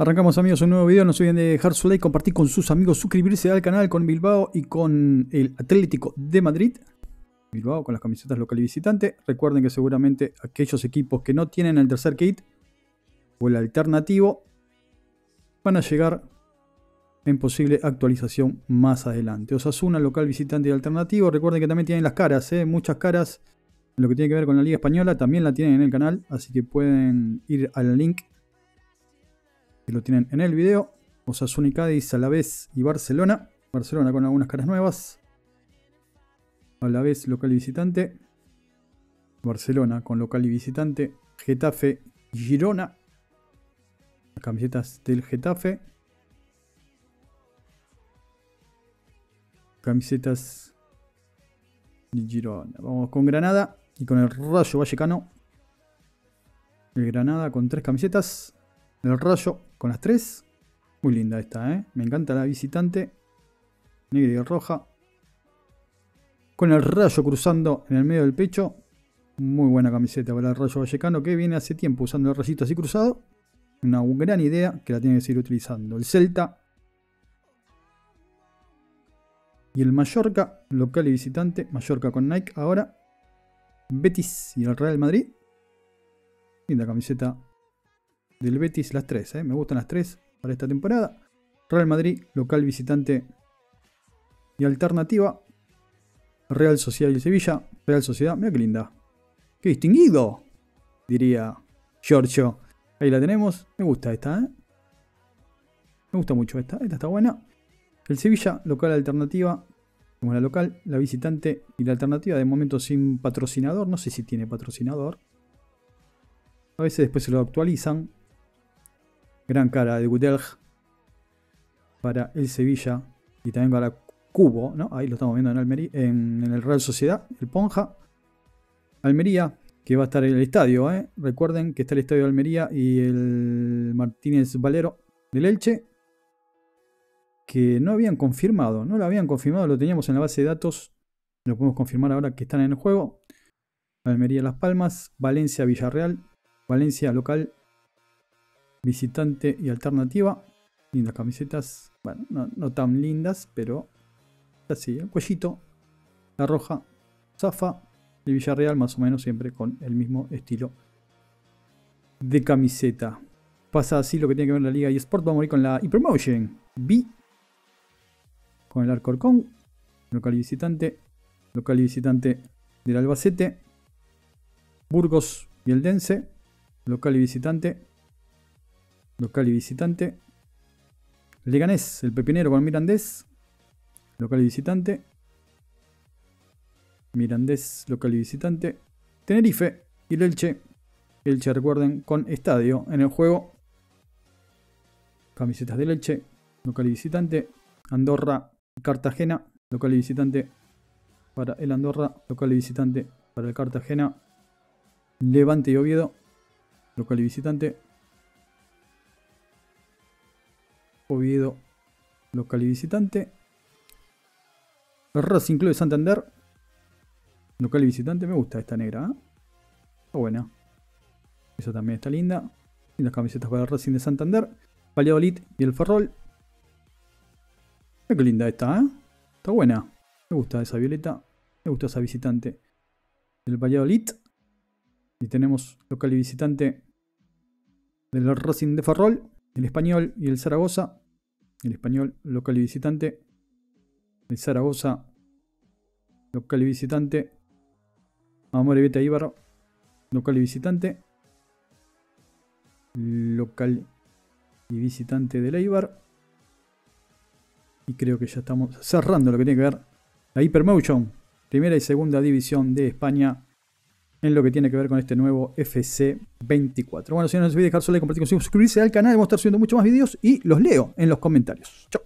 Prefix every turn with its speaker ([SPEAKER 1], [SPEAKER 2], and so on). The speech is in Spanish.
[SPEAKER 1] Arrancamos amigos un nuevo video, no se olviden de dejar su like, compartir con sus amigos, suscribirse al canal con Bilbao y con el Atlético de Madrid. Bilbao con las camisetas local y visitante. Recuerden que seguramente aquellos equipos que no tienen el tercer kit o el alternativo van a llegar en posible actualización más adelante. Osasuna, local, visitante y alternativo. Recuerden que también tienen las caras, ¿eh? muchas caras. Lo que tiene que ver con la Liga Española también la tienen en el canal, así que pueden ir al link que lo tienen en el video. Osasuna y Cádiz, vez y Barcelona. Barcelona con algunas caras nuevas. A la vez local y visitante. Barcelona con local y visitante. Getafe Girona. Camisetas del Getafe. Camisetas de Girona. Vamos con Granada y con el Rayo Vallecano. El Granada con tres camisetas. El Rayo con las tres. Muy linda esta, ¿eh? Me encanta la visitante. Negra y roja. Con el rayo cruzando en el medio del pecho. Muy buena camiseta para el rayo vallecano que viene hace tiempo usando el rayito así cruzado. Una gran idea que la tiene que seguir utilizando. El Celta. Y el Mallorca, local y visitante. Mallorca con Nike ahora. Betis y el Real Madrid. Linda camiseta del Betis, las tres. ¿eh? Me gustan las tres para esta temporada. Real Madrid, local visitante y alternativa. Real Sociedad y Sevilla. Real Sociedad, mira qué linda. ¡Qué distinguido! Diría Giorgio. Ahí la tenemos. Me gusta esta, ¿eh? Me gusta mucho esta. Esta está buena. El Sevilla, local alternativa. Como la local, la visitante y la alternativa. De momento sin patrocinador. No sé si tiene patrocinador. A veces después se lo actualizan. Gran cara de Gudelj para el Sevilla y también para Cubo, ¿no? Ahí lo estamos viendo en, en, el Real Sociedad, el Ponja. Almería, que va a estar en el estadio, ¿eh? Recuerden que está el estadio de Almería y el Martínez Valero del Elche. Que no habían confirmado, no lo habían confirmado, lo teníamos en la base de datos. Lo podemos confirmar ahora que están en el juego. Almería Las Palmas, Valencia Villarreal, Valencia local visitante y alternativa. Lindas camisetas. Bueno, no, tan lindas, pero así. El cuellito, la roja, Zafa y Villarreal, más o menos siempre con el mismo estilo de camiseta. Pasa así lo que tiene que ver la Liga eSport. Vamos a ir con la ePromotion B. Con el Arcorcón. Local y visitante. Local y visitante del Albacete. Burgos y el Dense. Local y visitante Local y visitante. Leganés, el pepinero con Mirandés. Local y visitante. Mirandés, local y visitante. Tenerife y el Elche. Elche, recuerden, con estadio en el juego. Camisetas del Elche, local y visitante. Andorra, Cartagena, local y visitante para el Andorra, local y visitante para el Cartagena. Levante y Oviedo, local y visitante. Oviedo, local y visitante. Racing Club de Santander, local y visitante. Me gusta esta negra. ¿eh? Está buena. Esa también está linda. Y las camisetas para el Racing de Santander. Valladolid y el Ferrol. Mira qué linda esta, ¿eh? Está buena. Me gusta esa violeta. Me gusta esa visitante. El Valladolid. Y tenemos local y visitante del Racing de Ferrol el español y el Zaragoza. El español local y visitante. El Zaragoza local y visitante. Amor y Beta Ibarro local y visitante. Local y visitante del Eibar. Y creo que ya estamos cerrando lo que tiene que ver la Hypermotion. Primera y segunda división de España en lo que tiene que ver con este nuevo FC24. Bueno, si no se olviden dejar su like, compartir suscribirse al canal, vamos a estar subiendo muchos más vídeos y los leo en los comentarios. Chao.